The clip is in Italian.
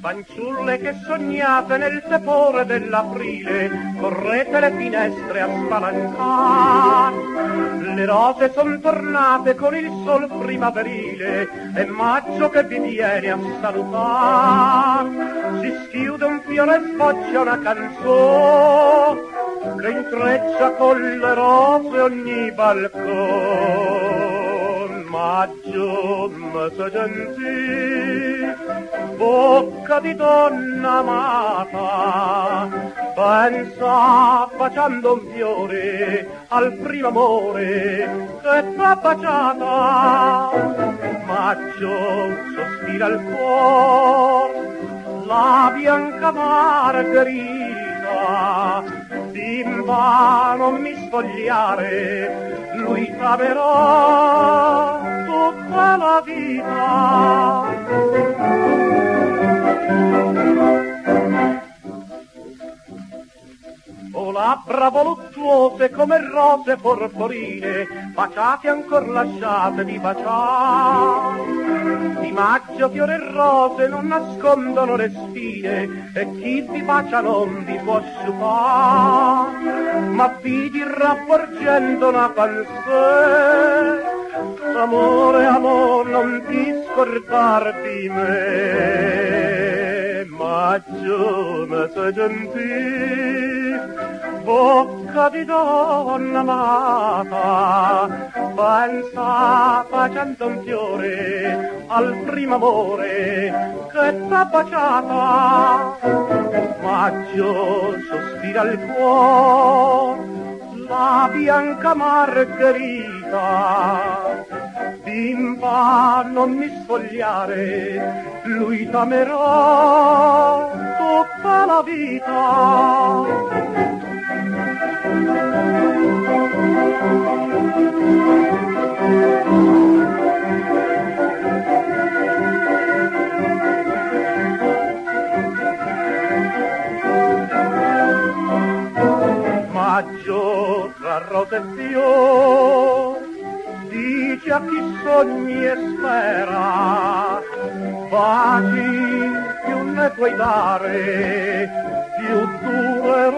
Fanciulle che sognate nel tepore dell'aprile, correte le finestre a spalancare. Le rose son tornate con il sol primaverile, è maggio che vi viene a salutare. Si schiude un fiore e sfoggia una canzone, che intreccia con le rose ogni balcone maggio mese gentil, bocca di donna amata, pensa baciando un fiore al primo amore che t'ha baciata. Maggio sospira il cuore, la bianca margherita, bimba non mi spogliare, lui t'amerà tutta la vita. O labbra voluttuose come rose porporine, baciate ancor lasciate di baciare. Di maggio fiore e rose non nascondono le spine, e chi vi bacia non vi può sciupare. Ma vi dirà porgendo una canzone, amore, amore, non ti scordar di me. Maggio, mese gentil, bocca di donna amata, pensa facendo un fiore al primo amore che t'ha baciata. Maggio sospira il cuore, la bianca margherita, bimba non mi spogliare, lui t'amerà tutta la vita. Maggio tra rose e fiori, dice a chi sogni e spera, baci più ne puoi dare, più durerò